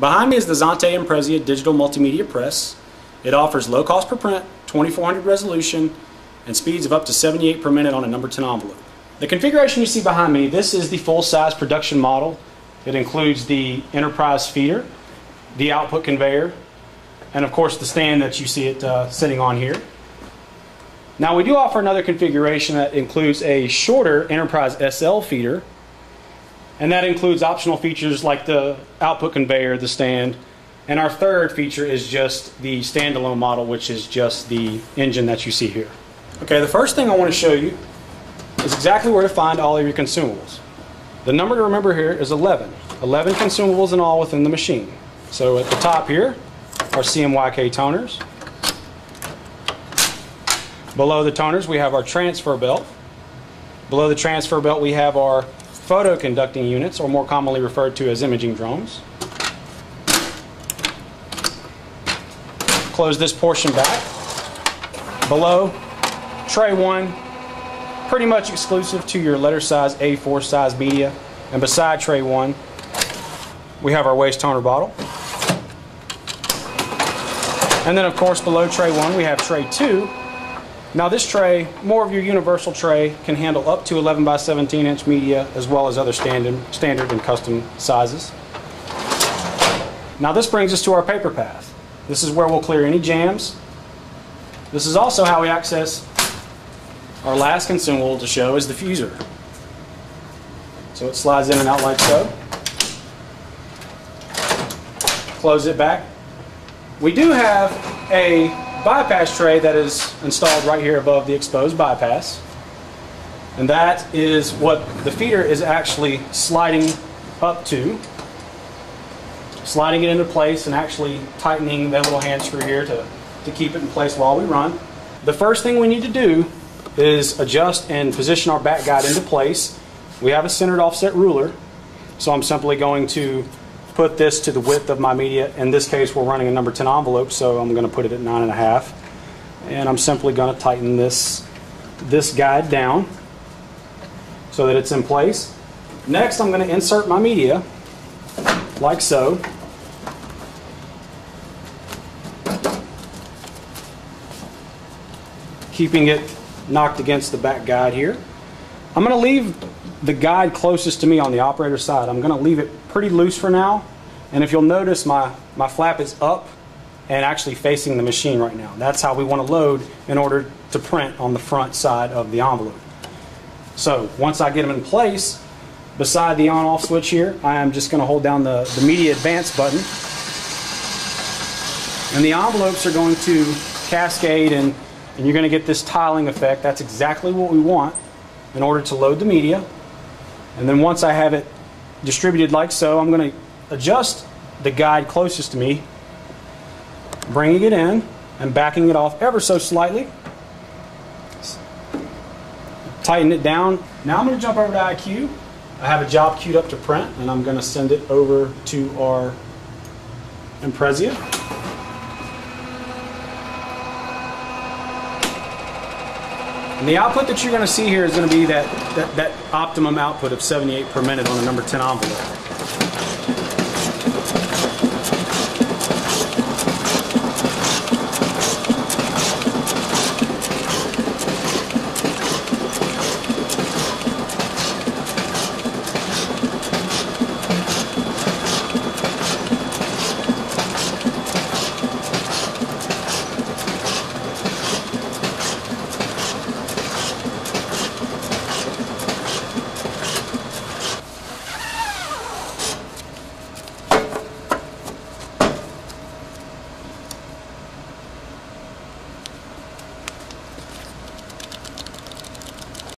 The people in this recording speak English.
Behind me is the Xanté Impressia digital multimedia press. It offers low cost per print, 2400 resolution, and speeds of up to 78 per minute on a number 10 envelope. The configuration you see behind me, this is the full-size production model. It includes the enterprise feeder, the output conveyor, and of course the stand that you see it uh, sitting on here. Now we do offer another configuration that includes a shorter enterprise SL feeder, and that includes optional features like the output conveyor, the stand, and our third feature is just the standalone model, which is just the engine that you see here. Okay, the first thing I want to show you is exactly where to find all of your consumables. The number to remember here is 11. 11 consumables in all within the machine. So at the top here are CMYK toners. Below the toners we have our transfer belt. Below the transfer belt we have our photo conducting units, or more commonly referred to as imaging drones. Close this portion back. Below, tray one, pretty much exclusive to your letter size A4 size media. And beside tray one, we have our waste toner bottle. And then of course below tray one we have tray two. Now this tray, more of your universal tray, can handle up to 11 by 17 inch media as well as other standard, standard and custom sizes. Now this brings us to our paper path. This is where we'll clear any jams. This is also how we access our last consumable to show is the fuser. So it slides in and out like so. Close it back. We do have a bypass tray that is installed right here above the exposed bypass. And that is what the feeder is actually sliding up to. Sliding it into place and actually tightening that little hand screw here to, to keep it in place while we run. The first thing we need to do is adjust and position our back guide into place. We have a centered offset ruler, so I'm simply going to put this to the width of my media. In this case, we're running a number 10 envelope, so I'm going to put it at 9.5. And and I'm simply going to tighten this, this guide down so that it's in place. Next, I'm going to insert my media, like so. Keeping it knocked against the back guide here. I'm going to leave the guide closest to me on the operator side. I'm going to leave it pretty loose for now. And if you'll notice, my, my flap is up and actually facing the machine right now. That's how we want to load in order to print on the front side of the envelope. So once I get them in place, beside the on-off switch here, I am just going to hold down the, the media advance button. And the envelopes are going to cascade and and you're going to get this tiling effect. That's exactly what we want in order to load the media. And then once I have it distributed like so, I'm going to adjust the guide closest to me, bringing it in and backing it off ever so slightly. Tighten it down. Now I'm going to jump over to iQueue. I have a job queued up to print, and I'm going to send it over to our Impressia. And the output that you're going to see here is going to be that, that, that optimum output of 78 per minute on a number 10 envelope.